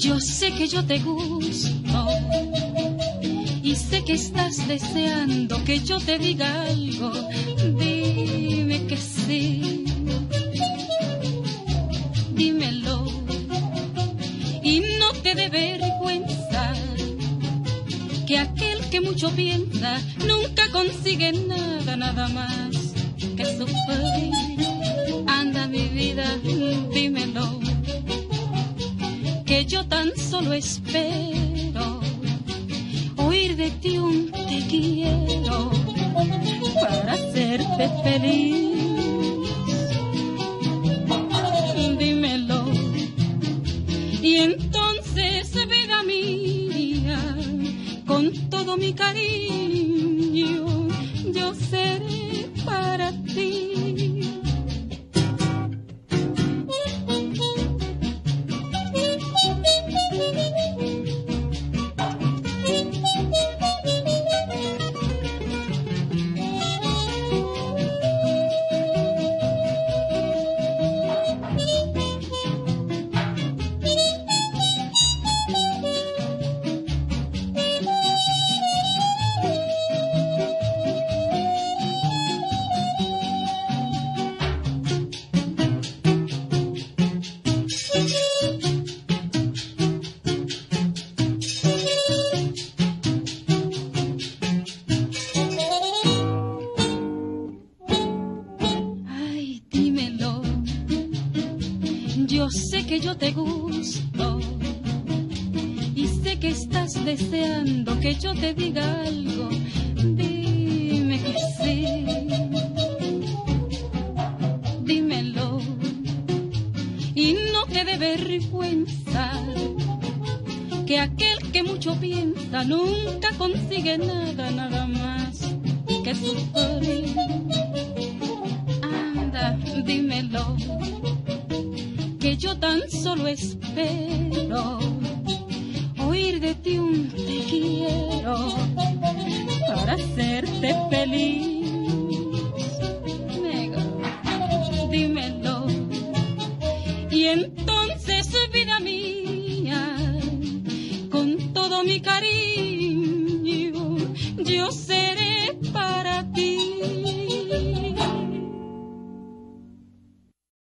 Yo sé que yo te gusto y sé que estás deseando que yo te diga algo. Dime que sí. Dímelo. Y no te dé vergüenza que aquel que mucho piensa nunca consigue nada, nada más que sufrir. Yo tan solo espero oír de ti un te quiero para hacerte feliz. Dímelo. Y entonces, vida mía, con todo mi cariño, Yo sé que yo te gusto. Y sé que estás deseando que yo te diga algo. Dime que sí. Dímelo. Y no te dé vergüenza que aquel que mucho piensa nunca consigue nada, nada más que sufrir. Anda, dímelo, tan solo espero oír de ti un te quiero para hacerte feliz. Nega, dímelo, y entonces, vida mía, con todo mi cariño, yo seré